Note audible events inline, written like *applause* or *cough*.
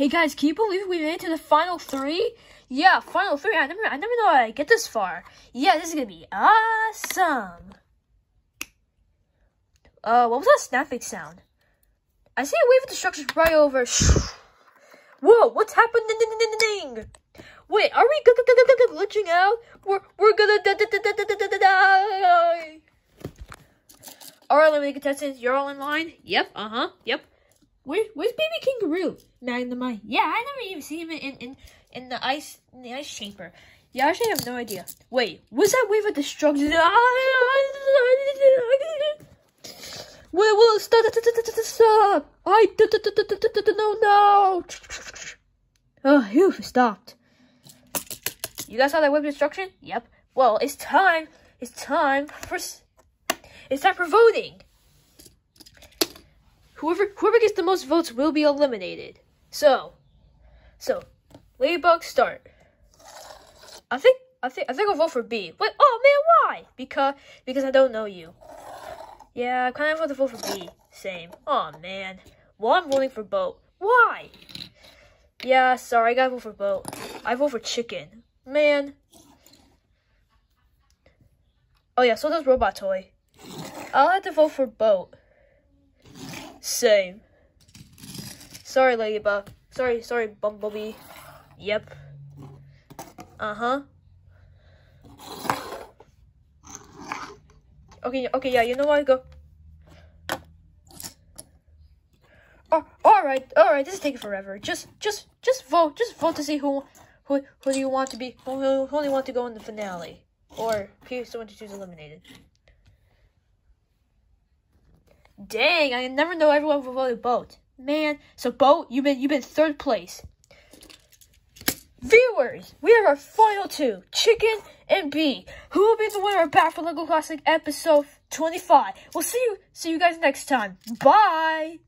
Hey guys, can you believe we made it to the final three? Yeah, final three. I never, I never know I'd get this far. Yeah, this is gonna be awesome. Uh, what was that snapping sound? I see a wave of destruction right over. *sighs* Whoa, what's happening? Wait, are we glitching out? We're we're gonna die. All right, limited contestants, you're all in line. Yep. Uh huh. Yep. Where, where's Baby Kangaroo? Nine the Mine. Yeah, I never even seen him in, in, in the ice in the ice chamber. Yeah, I actually have no idea. Wait, was that wave of destruction? Stop, stop, stop, stop! I, no, no! Oh, phew, stopped. You guys saw that wave of destruction? Yep. Well, it's time. It's time for. It's time for voting. Whoever whoever gets the most votes will be eliminated. So, so, Ladybug start. I think I think I think I'll vote for B. Wait, oh man, why? Because because I don't know you. Yeah, I kind of want to vote for B. Same. Oh man. Well, I'm voting for Boat. Why? Yeah, sorry, I gotta vote for Boat. I vote for Chicken. Man. Oh yeah, so does Robot Toy. I'll have to vote for Boat. Same. Sorry, Ladybug. Sorry, sorry, Bumblebee. Yep. Uh-huh. Okay, okay, yeah, you know what? Go. Oh, all right, all right. This is taking forever. Just, just, just vote. Just vote to see who, who, who do you want to be? Who, who, do you want to go in the finale, or who someone to choose eliminated? Dang, I never know everyone voted Boat. Man, so Boat, you've been you've been third place. Viewers, we have our final two, Chicken and B. Who will be the winner of Back for Lego Classic episode 25? We'll see you see you guys next time. Bye!